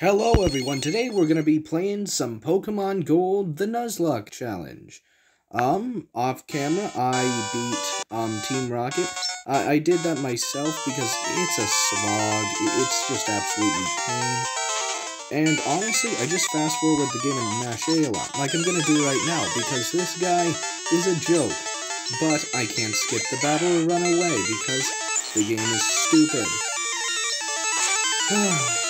Hello everyone, today we're gonna be playing some Pokemon Gold, the Nuzlocke Challenge. Um, off camera, I beat, um, Team Rocket. I, I did that myself because it's a slog, it's just absolutely pain. And honestly, I just fast forward the game and mash A a lot, like I'm gonna do right now, because this guy is a joke. But I can't skip the battle or run away, because the game is stupid.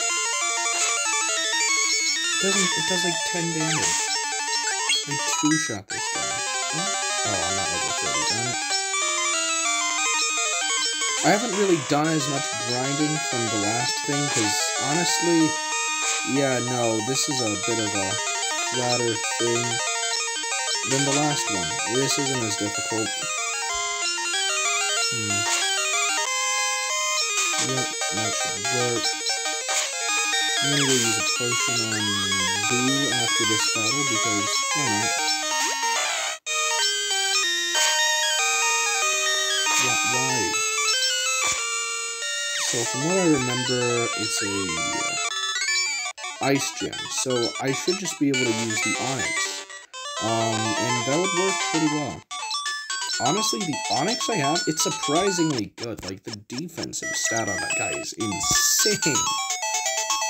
doesn't it does like 10 damage. I two shot this guy. Oh, oh I'm not level 30, darn it. I haven't really done as much grinding from the last thing, because honestly, yeah, no, this is a bit of a flatter thing than the last one. This isn't as difficult. Hmm. Yep, that should work. I'm gonna go use a potion on Boo after this battle because why not? Why? So from what I remember, it's a uh, ice gem. So I should just be able to use the Onix, Um, and that would work pretty well. Honestly, the Onix I have, it's surprisingly good. Like, the defensive stat on that guy is insane.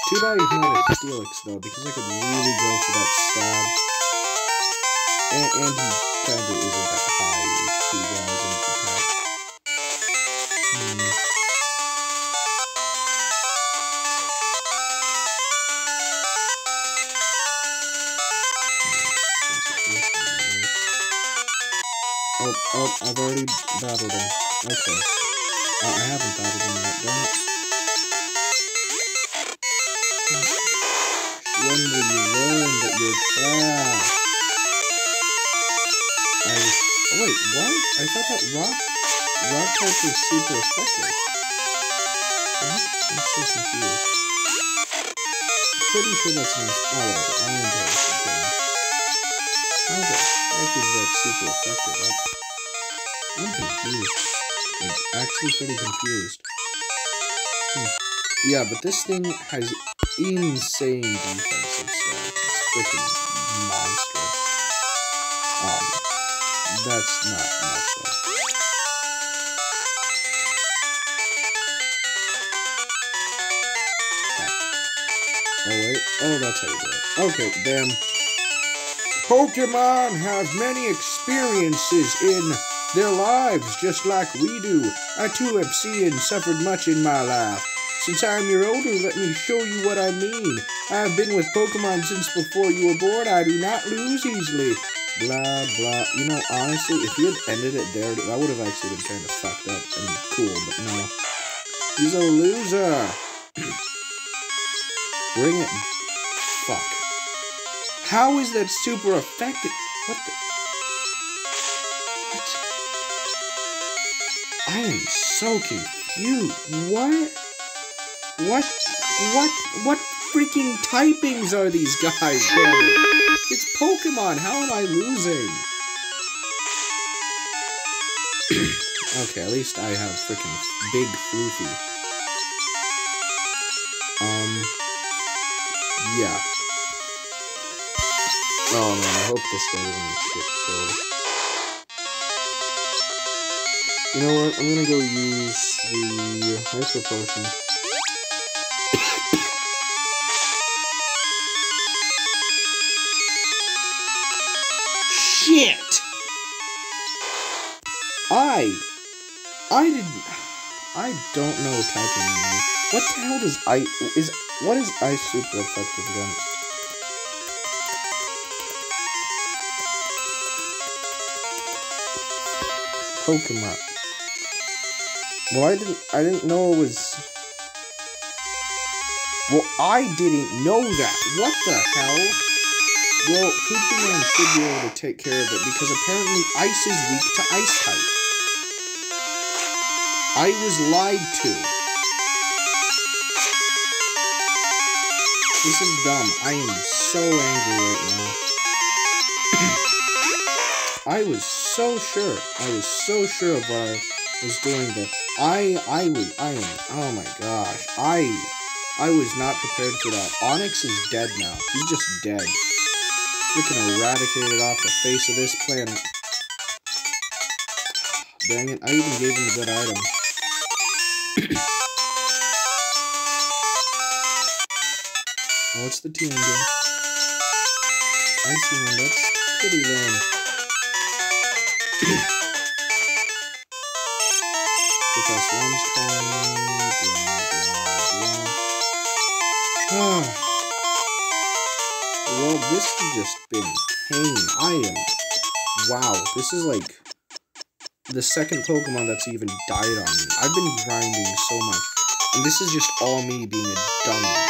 Too bad he's not a Steelix, though, because I could really go for that stab. And, and he kinda isn't that high. Oh, oh, I've already battled him. Okay. Uh, I haven't battled him yet, darn it. When will you learn that you're trash? I oh wait, what? I thought that rock rock type was super effective. What? I'm so confused. Pretty sure that's not oh I'm embarrassed again. How the heck is that super effective? I'm, I'm confused. Like actually pretty confused. Hmm. Yeah, but this thing has insane. It's freaking monstrous. Um, that's not much though. Oh wait, oh that's how you do it. Okay, then. Pokemon have many experiences in their lives, just like we do. I too have seen and suffered much in my life. Since I am your older, let me show you what I mean. I have been with Pokemon since before you were born. I do not lose easily. Blah, blah. You know, honestly, if you had ended it there, that would have actually been kind of fucked up and cool, but no. He's a loser. Bring it. Fuck. How is that super effective? What the? What? I am so confused. What? What? What? What freaking typings are these guys? It's Pokemon. How am I losing? okay, at least I have freaking big Floofy. Um. Yeah. Oh man, I hope this guy doesn't get killed. You know what? I'm gonna go use the Hyper Potion. I didn't... I don't know typing anymore. What the hell does I... Is... What is ice super effective against? Pokemon. Well, I didn't... I didn't know it was... Well, I didn't know that. What the hell? Well, Pokemon should be able to take care of it because apparently ice is weak to ice type. I was lied to. This is dumb. I am so angry right now. I was so sure. I was so sure of what I was doing there. I, I was, I am, oh my gosh. I I was not prepared for that. Onix is dead now. He's just dead. Freaking eradicated off the face of this planet. Dang it, I even gave him a good item. It's the team doing? I see one, that's pretty lame. Professor One's calling blah, blah, blah. well, this has just been pain. I am... Wow, this is like the second Pokemon that's even died on me. I've been grinding so much. And this is just all me being a dummy.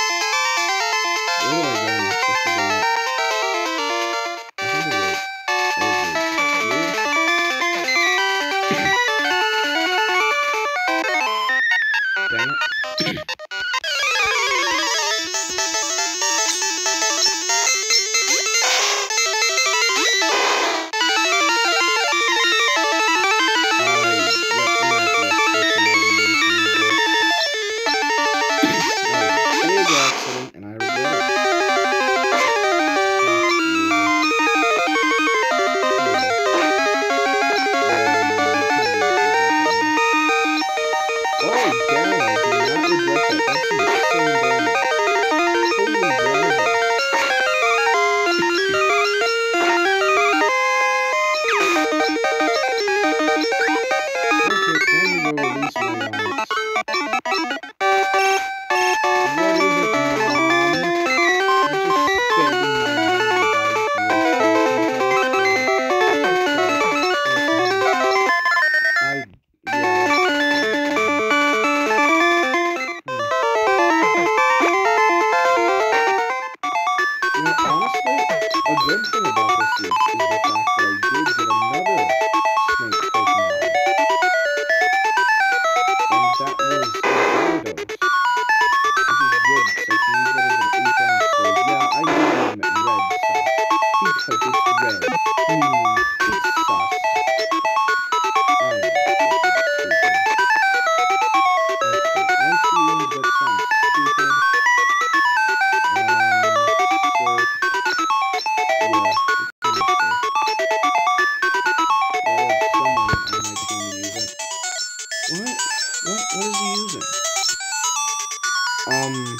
Um,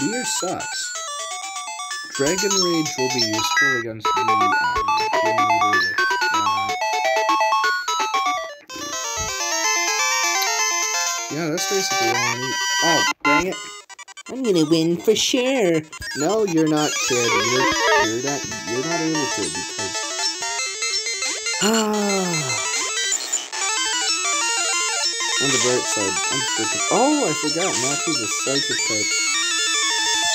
Leer sucks. Dragon Rage will be useful against the um, with. Yeah, that's basically all I need. Oh, dang it. I'm gonna win for sure. No, you're not, kid. You're, you're not, you're not able to because... Ah... On the bright side, I'm freaking. Oh, I forgot. Machi's a psychic type.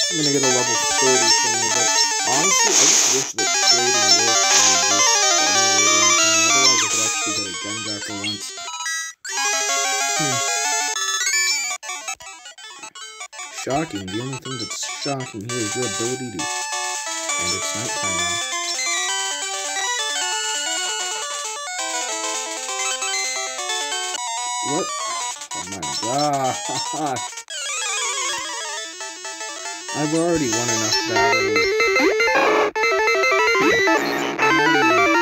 I'm gonna get a level 30 thing, but honestly, I just wish that trading worked on this. Otherwise, I could actually get a Gengar for once. Hmm. Shocking. The only thing that's shocking here is your ability to. And it's nighttime now. What? Oh my god. I've already won enough battles. Hmm.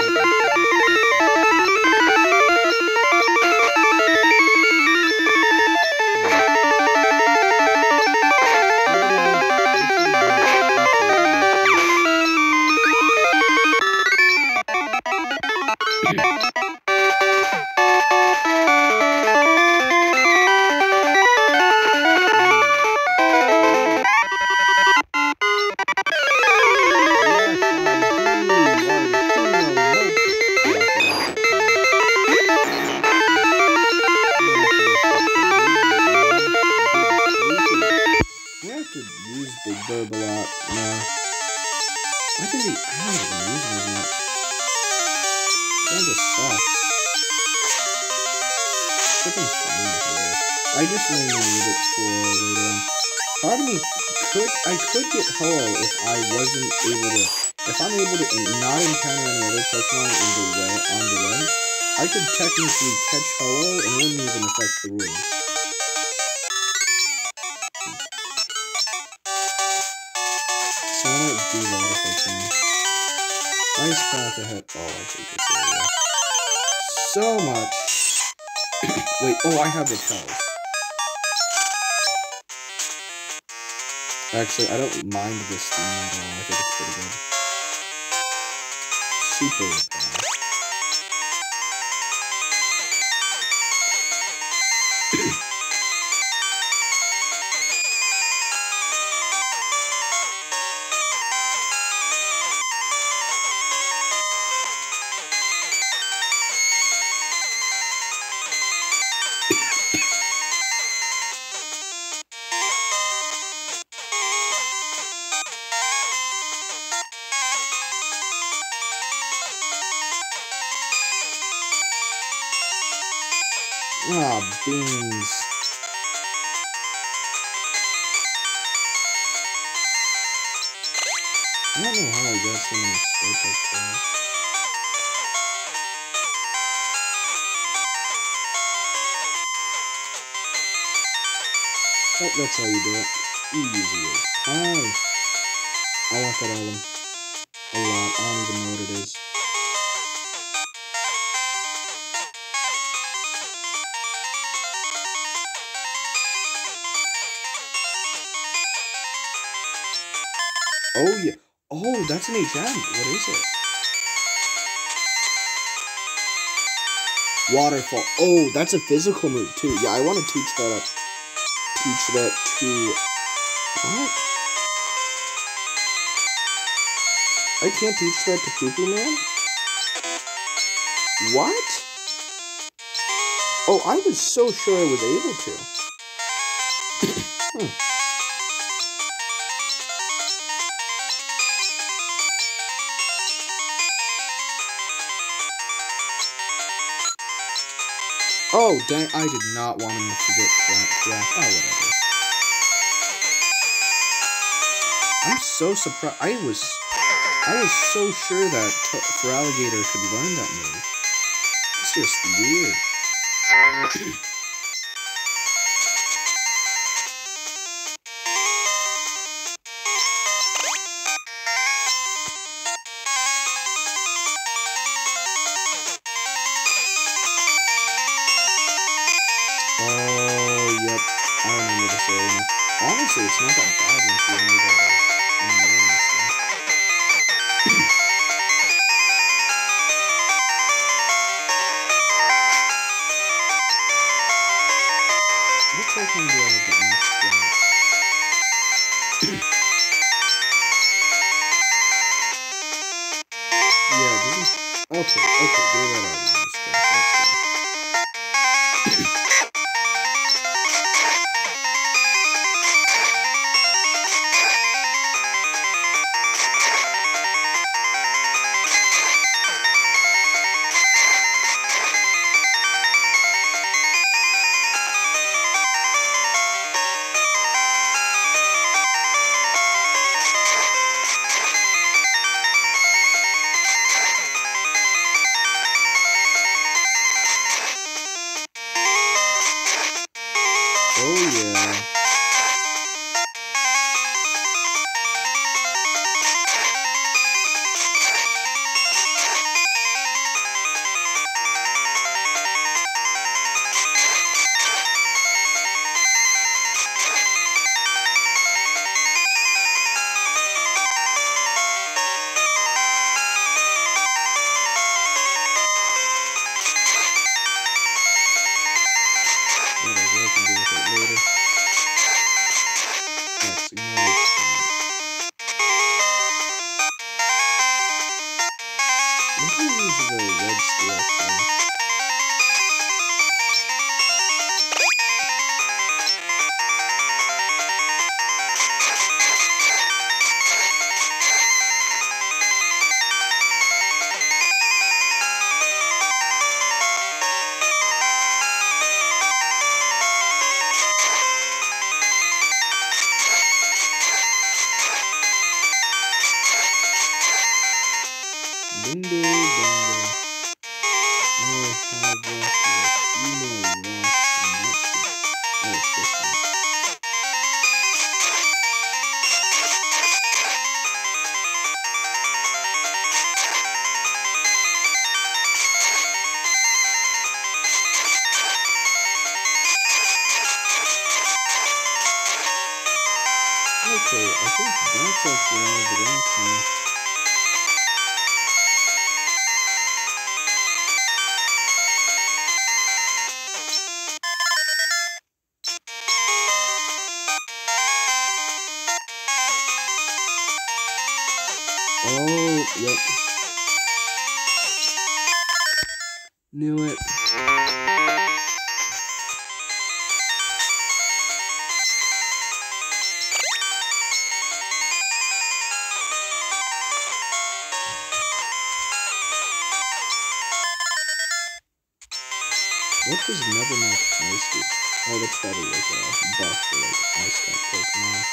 I just mainly need it for later on. Part of me could I could get Ho-Oh if I wasn't able to if I'm able to not encounter any other Pokemon in the way on the way, I could technically catch Ho-Oh and it wouldn't even affect the rules. Actually, I might do that if I can. Nice path ahead. Oh, I'll take this area. So much. Wait, oh, I have the repels. Actually, I don't mind this theme at all. I think it's pretty good. Super Oh, that's how you do it. Easy as pie. I want that album. A lot. I don't even know what it is. Oh, yeah. Oh, that's an HM. What is it? Waterfall. Oh, that's a physical move, too. Yeah, I want to teach that up. Teach that to... What? I can't teach that to Poo Man? What? Oh, I was so sure I was able to. Oh, dang, I did not want him to forget that. Oh, whatever. I'm so surprised. I was, I was so sure that Feraligatr could learn that move. It's just weird. Honestly, it's not that bad you the Okay, I think that's one of the games Oh, that's probably like a buff for like ice type Pokemon.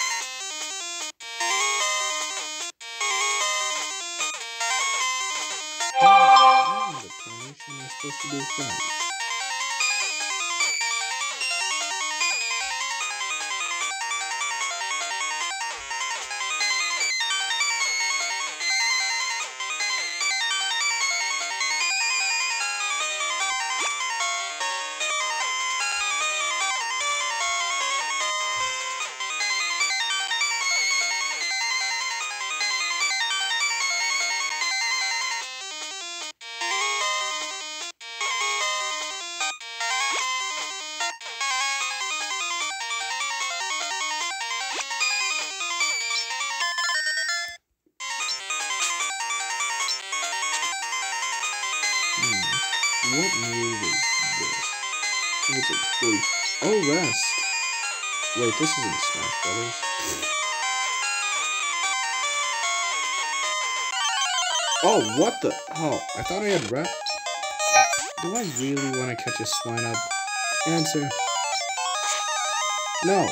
What the tarnation am supposed to do with that? What move is this? I think it's like 40. Oh, rest. Wait, this isn't Smash Brothers. Oh, what the? Oh, I thought I had rest. Do I really want to catch a Swinub? Answer. No.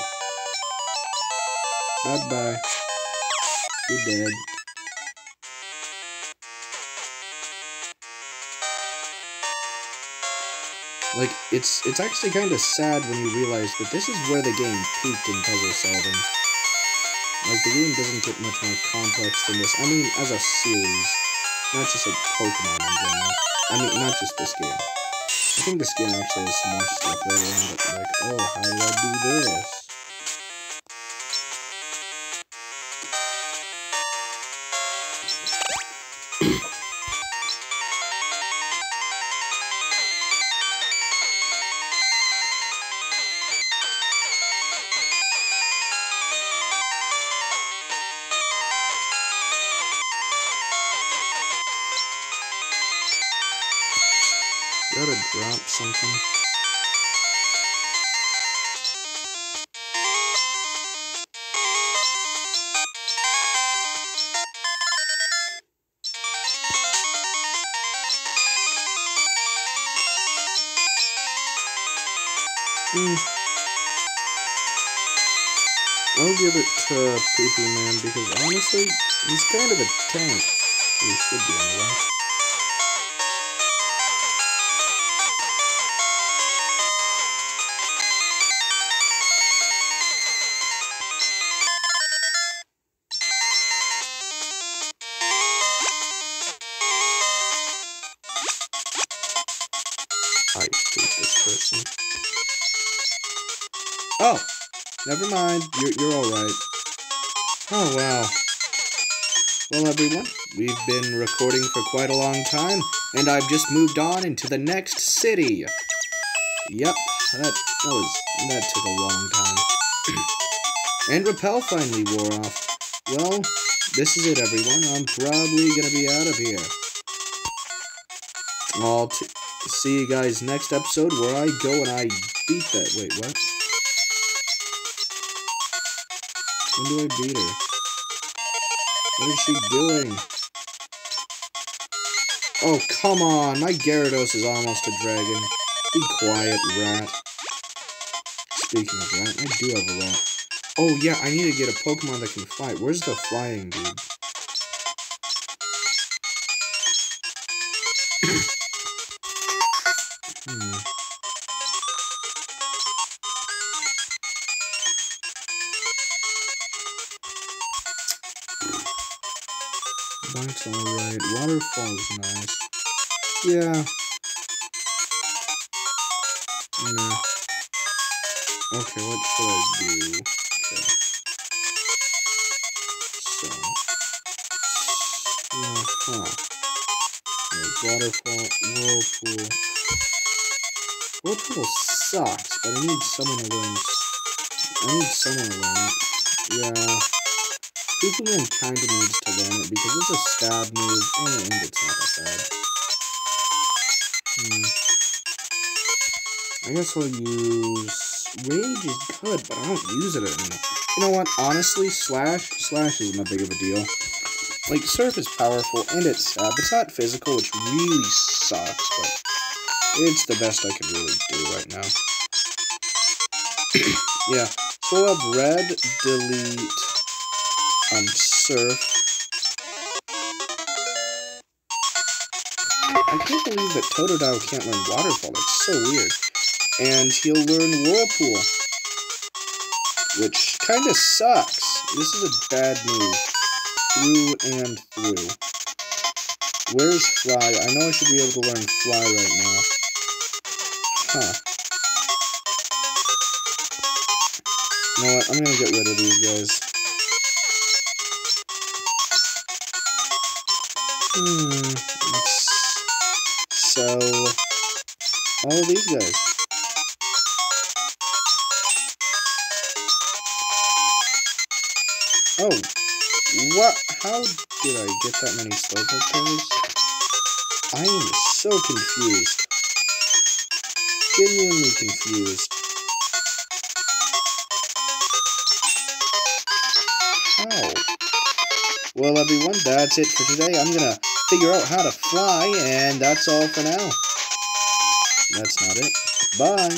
Bye-bye. You're dead. Like, it's it's actually kind of sad when you realize that this is where the game peaked in puzzle solving. Like, the game doesn't get much more complex than this. I mean, as a series. Not just like Pokemon in general. I mean, not just this game. I think this game actually has some more stuff later on, but like, oh, how do I do this? Gotta drop something. Hmm. I'll give it to Poopy Man because honestly, he's kind of a tank. He should be anyway. Oh, never mind. You're, you're alright. Oh, wow. Well, everyone, we've been recording for quite a long time, and I've just moved on into the next city. Yep, that, that was, that took a long time. and Repel finally wore off. Well, this is it, everyone. I'm probably gonna be out of here. I'll see you guys next episode where I go and I beat that. Wait, what? When do I beat her? What is she doing? Oh, come on. My Gyarados is almost a dragon. Be quiet, rat. Speaking of rat, I do have a rat. Oh, yeah, I need to get a Pokemon that can fly. Where's the flying dude? Yeah. No. Okay, what should I do? Okay. So. Uh huh. Waterfall, whirlpool. Whirlpool sucks, but I need someone to learn. I need someone to learn it. Yeah. Superman kinda needs to learn it because it's a stab move and it's not a stab. Hmm. I guess I'll use Rage is good, but I don't use it anymore. You know what? Honestly, Slash Slash isn't that big of a deal. Like, Surf is powerful, and it's uh, it's not physical, which really sucks, but it's the best I can really do right now. yeah, so have Red, Delete, um, Surf. I can't believe that Totodile can't learn Waterfall, that's so weird. And he'll learn Whirlpool, which kinda sucks. This is a bad move through and through. Where's Fly? I know I should be able to learn Fly right now. Huh. You know what? I'm gonna get rid of these guys. Hmm. Let's sell all these guys. Oh, what? How did I get that many Slowpoke pairs? I am so confused. Genuinely confused. How? Well, everyone, that's it for today. I'm gonna figure out how to fly, and that's all for now. That's not it. Bye.